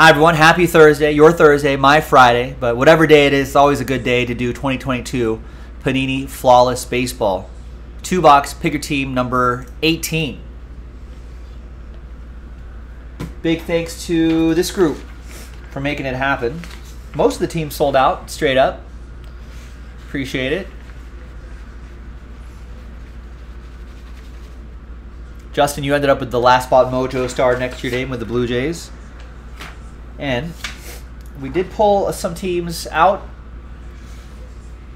Hi, everyone. Happy Thursday. Your Thursday, my Friday. But whatever day it is, it's always a good day to do 2022 Panini Flawless Baseball. Two box, pick your team number 18. Big thanks to this group for making it happen. Most of the team sold out straight up. Appreciate it. Justin, you ended up with the last spot mojo star next to your name with the Blue Jays. And we did pull some teams out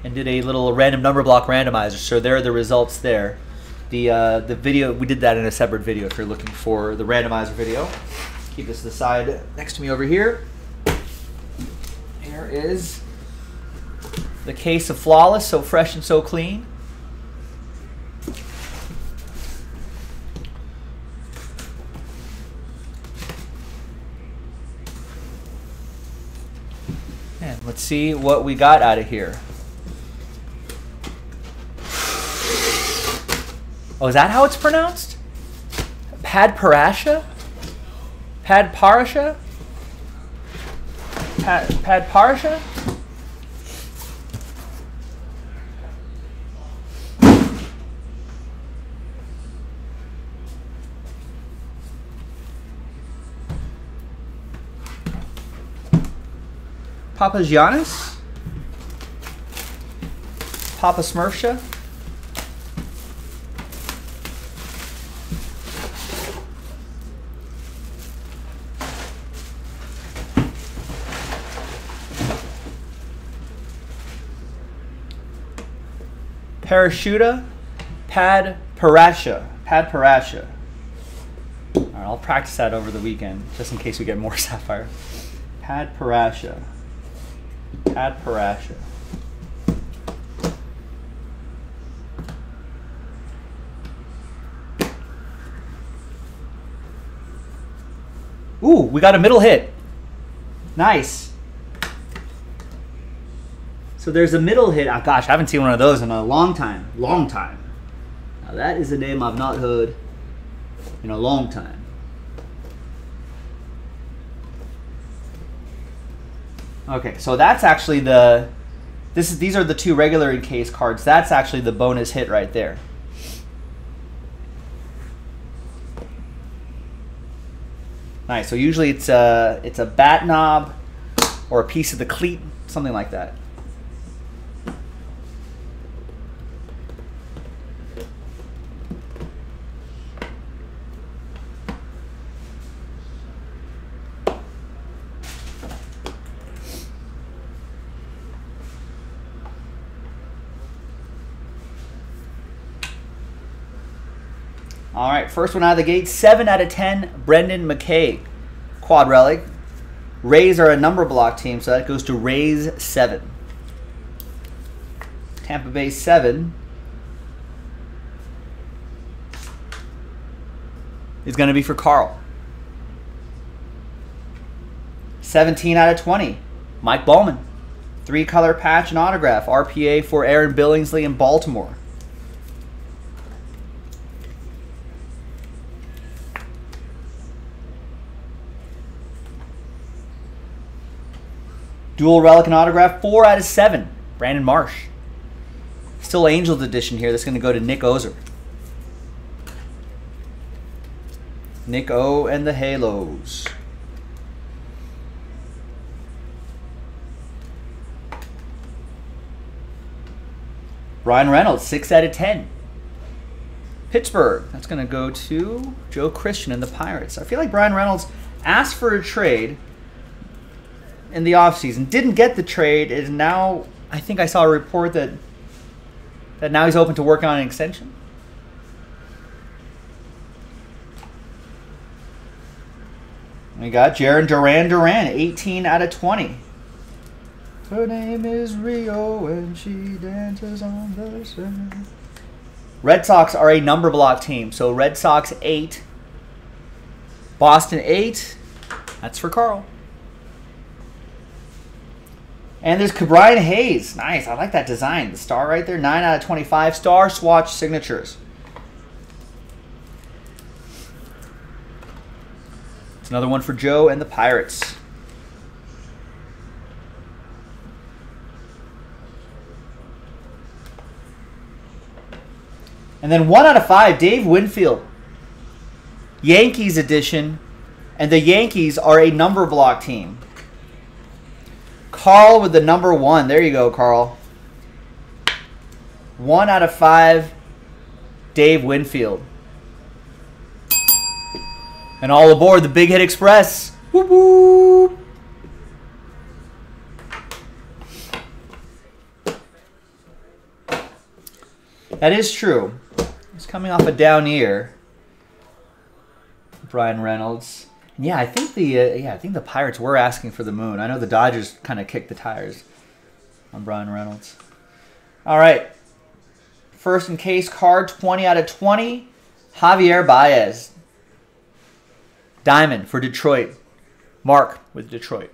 and did a little random number block randomizer. So there are the results there. The uh, the video we did that in a separate video. If you're looking for the randomizer video, keep this to the side next to me over here. Here is the case of flawless, so fresh and so clean. And let's see what we got out of here. Oh, is that how it's pronounced? Pad Parasha? Pad Parasha? Pad, Pad Parasha? Papa Giannis? Papa Smurfsha? Parachuta, Pad Parasha. Pad Parasha. All right, I'll practice that over the weekend just in case we get more Sapphire. Pad Parasha. Pad Parasha. Ooh, we got a middle hit. Nice. So there's a middle hit. Oh, gosh, I haven't seen one of those in a long time. Long time. Now that is a name I've not heard in a long time. Okay, so that's actually the this is these are the two regular encased cards. That's actually the bonus hit right there. Nice. So usually it's a it's a bat knob or a piece of the cleat, something like that. All right, first one out of the gate, 7 out of 10, Brendan McKay. Quad relic. Rays are a number block team, so that goes to Rays 7. Tampa Bay 7 is going to be for Carl. 17 out of 20, Mike Baumann. Three color patch and autograph, RPA for Aaron Billingsley in Baltimore. Dual relic and autograph, four out of seven. Brandon Marsh. Still Angels edition here. That's going to go to Nick Ozer. Nick O and the Halos. Ryan Reynolds, 6 out of 10. Pittsburgh, that's going to go to Joe Christian and the Pirates. I feel like Bryan Reynolds asked for a trade in the offseason, didn't get the trade, is now, I think I saw a report that that now he's open to working on an extension. We got Jarren Duran Duran, 18 out of 20. Her name is Rio and she dances on the sand. Red Sox are a number block team. So Red Sox 8, Boston 8. That's for Carl. And there's Ke'Bryan Hayes. Nice. I like that design. The star right there. 9 out of 25 star swatch signatures. It's another one for Joe and the Pirates. And then 1 out of 5, Dave Winfield. Yankees edition. And the Yankees are a number block team. Carl with the number one. There you go, Carl. One out of five, Dave Winfield. And all aboard the Big Hit Express. Whoop whoop. That is true. He's coming off a down year. Bryan Reynolds. Yeah, I think the uh, yeah I think the Pirates were asking for the moon. I know the Dodgers kind of kicked the tires on Bryan Reynolds. All right, first in case card twenty out of twenty, Javier Baez. Diamond for Detroit. Mark with Detroit.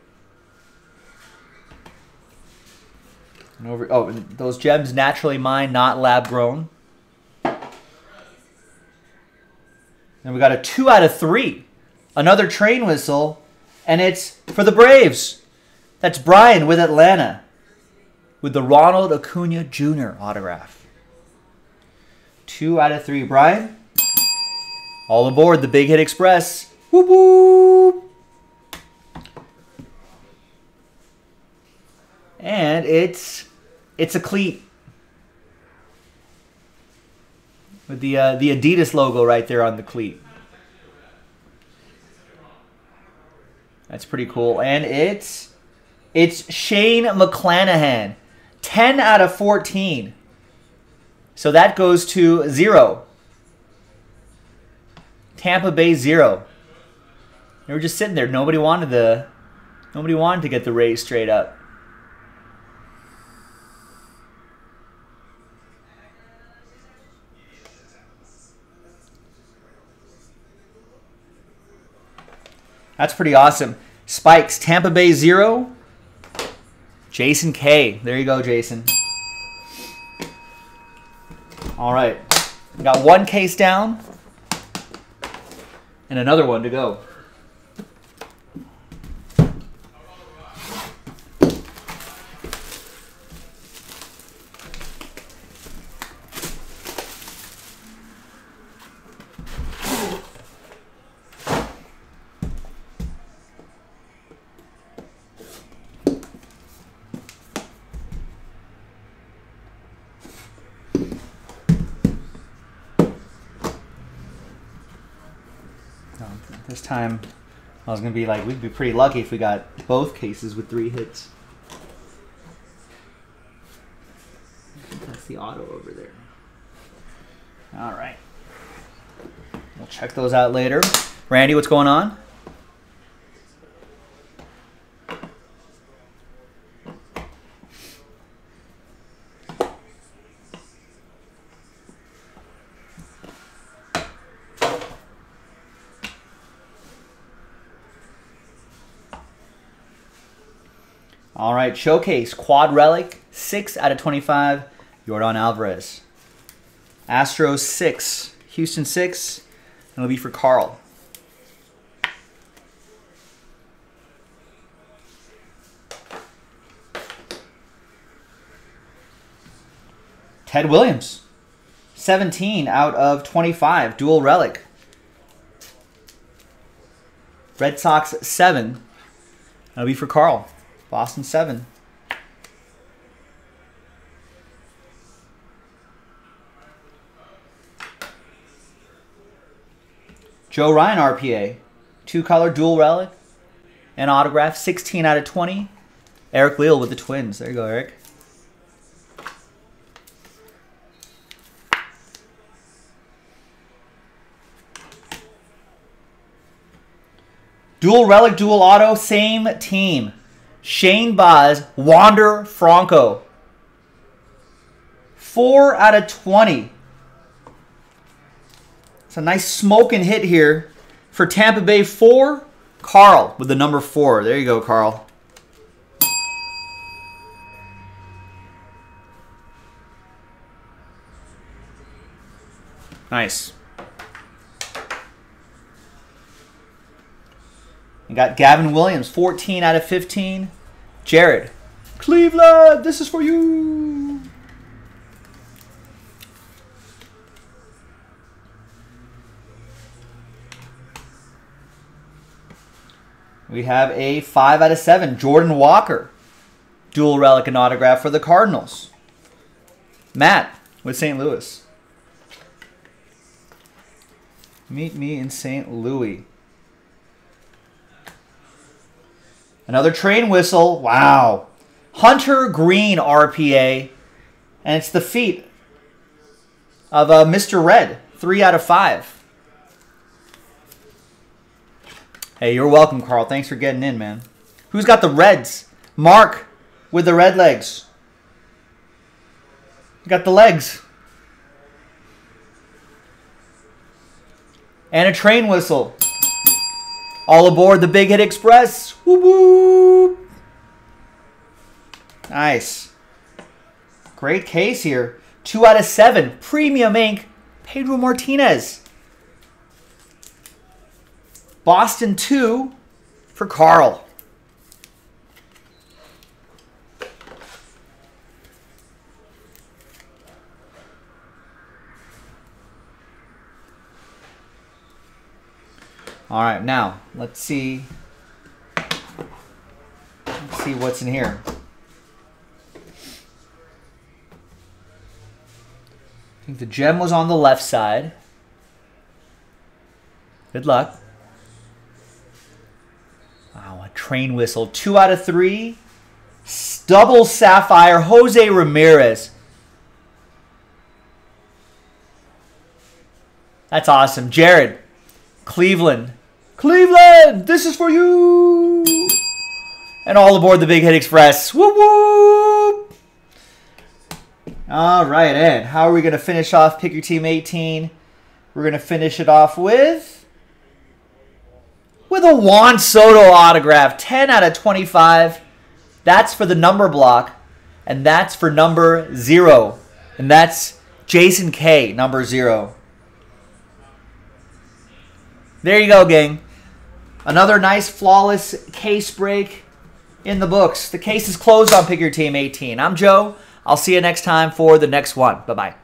And over, oh, those gems naturally mined, not lab grown. And we got a two out of three. Another train whistle, and it's for the Braves. That's Brian with Atlanta with the Ronald Acuna Jr. autograph. Two out of three. Brian, all aboard the Big Hit Express. Whoop whoop. And it's it's a cleat with the uh, the Adidas logo right there on the cleat. That's pretty cool, and it's it's Shane McClanahan, ten out of fourteen. So that goes to zero. Tampa Bay zero. They were just sitting there. Nobody wanted the nobody wanted to get the Rays straight up. That's pretty awesome. Spikes, Tampa Bay 0. Jason K. There you go, Jason. All right. Got one case down and another one to go. This time, I was gonna be like, we'd be pretty lucky if we got both cases with three hits. That's the auto over there. All right. We'll check those out later. Randy, what's going on? All right, showcase quad relic, six out of twenty-five. Yordan Alvarez. Astros six, Houston six, and it'll be for Carl. Ted Williams, 17 out of 25, dual relic. Red Sox 7. That'll be for Carl. Boston 7. Joe Ryan RPA. Two color dual relic and autograph. 16 out of 20. Eric Leal with the Twins. There you go, Eric. Dual relic, dual auto, same team. Shane Baz, Wander Franco. 4 out of 20. It's a nice smoking hit here for Tampa Bay 4. Carl with the number 4. There you go, Carl. Nice. We got Gavin Williams, 14 out of 15. Jared, Cleveland, this is for you. We have a 5 out of 7, Jordan Walker. Dual relic and autograph for the Cardinals. Matt with St. Louis. Meet me in St. Louis. Another train whistle. Wow. Hunter Greene RPA. And it's the feet of uh, Mr. Red. Three out of five. Hey, you're welcome, Carl. Thanks for getting in, man. Who's got the Reds? Mark with the red legs. got the legs. And a train whistle. All aboard the Big Hit Express. Woo woo. Nice. Great case here. Two out of seven. Premium ink. Pedro Martinez. Boston 2 for Carl. All right, now let's see. Let's see what's in here. I think the gem was on the left side. Good luck. Wow, a train whistle. Two out of three. Double sapphire. Jose Ramirez. That's awesome. Jared. Cleveland. Cleveland! This is for you! And all aboard the Big Hit Express. Whoop whoop! All right, and how are we going to finish off Pick Your Team 18? We're going to finish it off with with a Juan Soto autograph. 10 out of 25. That's for the number block. And that's for number zero. And that's Jason K, number zero. There you go, gang. Another nice, flawless case break in the books. The case is closed on Pick Your Team 18. I'm Joe. I'll see you next time for the next one. Bye-bye.